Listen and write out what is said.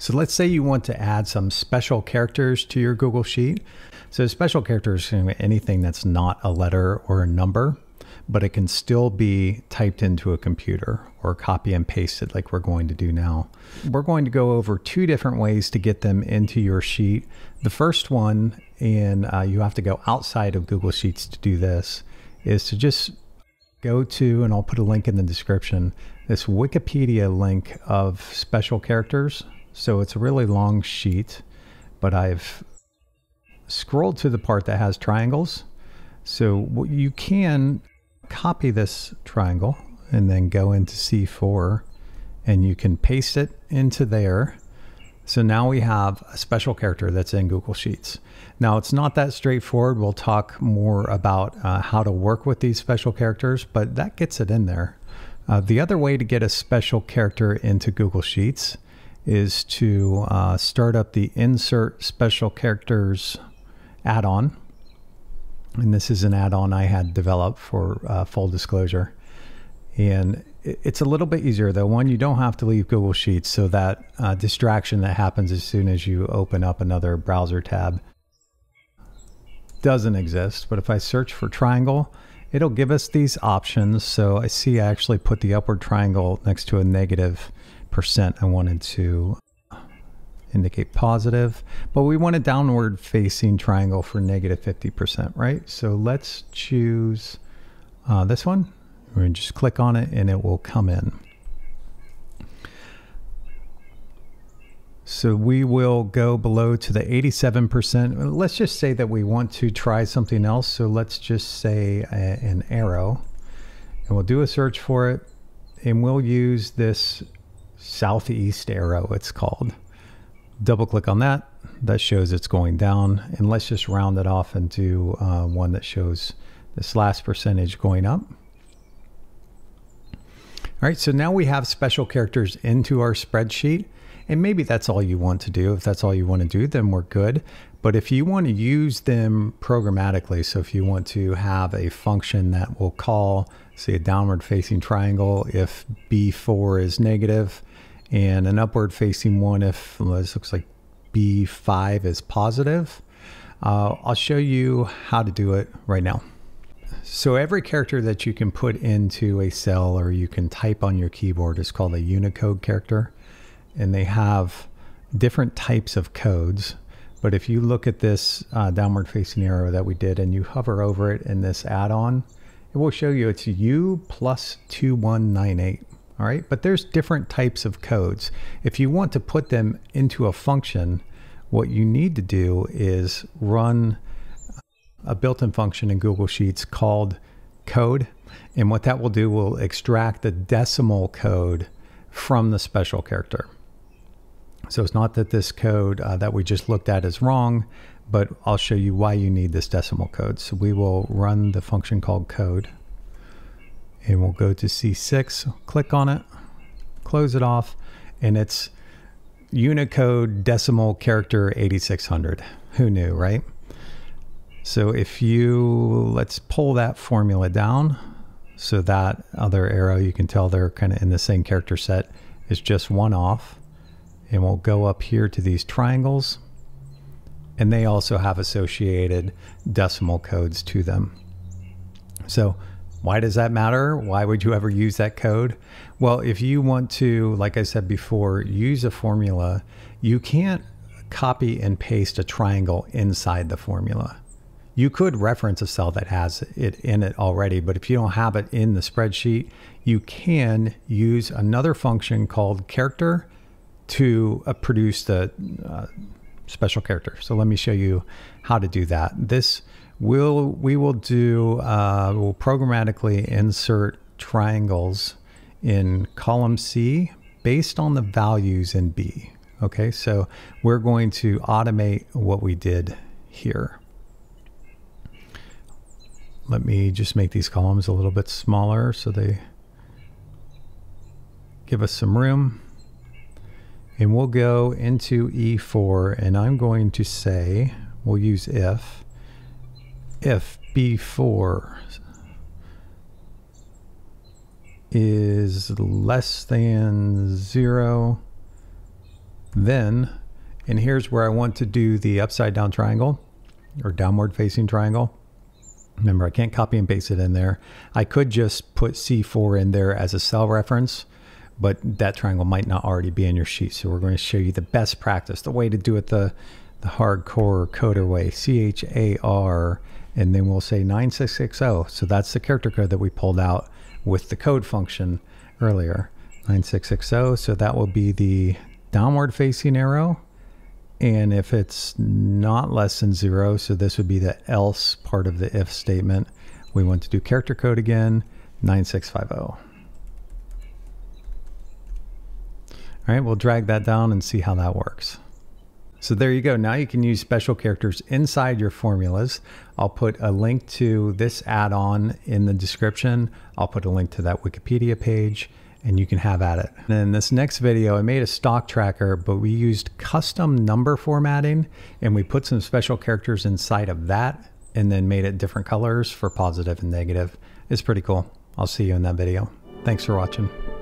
So let's say you want to add some special characters to your Google Sheet. So special characters can be anything that's not a letter or a number, but it can still be typed into a computer or copy and pasted like we're going to do now. We're going to go over two different ways to get them into your sheet. The first one, and uh, you have to go outside of Google Sheets to do this, is to just go to, and I'll put a link in the description, this Wikipedia link of special characters. So it's a really long sheet, but I've scrolled to the part that has triangles. So you can copy this triangle and then go into C4 and you can paste it into there. So now we have a special character that's in Google Sheets. Now it's not that straightforward. We'll talk more about uh, how to work with these special characters, but that gets it in there. Uh, the other way to get a special character into Google Sheets is to uh, start up the Insert Special Characters add-on. And this is an add-on I had developed for uh, full disclosure. And it's a little bit easier though. One, you don't have to leave Google Sheets, so that uh, distraction that happens as soon as you open up another browser tab doesn't exist. But if I search for triangle, it'll give us these options. So I see I actually put the upward triangle next to a negative percent. I wanted to indicate positive, but we want a downward facing triangle for negative 50%, right? So let's choose uh, this one. We're to just click on it and it will come in. So we will go below to the 87%. Let's just say that we want to try something else. So let's just say a, an arrow and we'll do a search for it and we'll use this southeast arrow it's called. Double click on that. That shows it's going down. And let's just round it off do uh, one that shows this last percentage going up. All right, so now we have special characters into our spreadsheet. And maybe that's all you want to do. If that's all you want to do, then we're good. But if you want to use them programmatically, so if you want to have a function that will call, say, a downward facing triangle if B4 is negative, and an upward facing one if this looks like B5 is positive, uh, I'll show you how to do it right now. So every character that you can put into a cell or you can type on your keyboard is called a Unicode character. And they have different types of codes. But if you look at this uh, downward facing arrow that we did and you hover over it in this add-on, it will show you it's U plus 2198. All right, but there's different types of codes. If you want to put them into a function, what you need to do is run a built-in function in Google Sheets called code. And what that will do will extract the decimal code from the special character. So it's not that this code uh, that we just looked at is wrong, but I'll show you why you need this decimal code. So we will run the function called code and we'll go to C6, click on it, close it off, and it's Unicode decimal character 8600. Who knew, right? So if you, let's pull that formula down. So that other arrow, you can tell they're kind of in the same character set, is just one off. And we'll go up here to these triangles. And they also have associated decimal codes to them. So why does that matter? Why would you ever use that code? Well, if you want to, like I said before, use a formula, you can't copy and paste a triangle inside the formula. You could reference a cell that has it in it already, but if you don't have it in the spreadsheet, you can use another function called character to uh, produce the uh, special character. So let me show you how to do that. This will we will do uh, we'll programmatically insert triangles in column C based on the values in B. Okay, so we're going to automate what we did here. Let me just make these columns a little bit smaller so they give us some room. And we'll go into E4 and I'm going to say, we'll use if, if B4 is less than zero, Then, and here's where I want to do the upside down triangle or downward facing triangle. Remember, I can't copy and paste it in there. I could just put C4 in there as a cell reference, but that triangle might not already be in your sheet. So we're going to show you the best practice, the way to do it the, the hardcore coder way, C-H-A-R, and then we'll say 9660. So that's the character code that we pulled out with the code function earlier, 9660. So that will be the downward facing arrow and if it's not less than zero, so this would be the else part of the if statement, we want to do character code again, 9650. All right, we'll drag that down and see how that works. So there you go. Now you can use special characters inside your formulas. I'll put a link to this add-on in the description. I'll put a link to that Wikipedia page and you can have at it. And in this next video, I made a stock tracker, but we used custom number formatting and we put some special characters inside of that and then made it different colors for positive and negative. It's pretty cool. I'll see you in that video. Thanks for watching.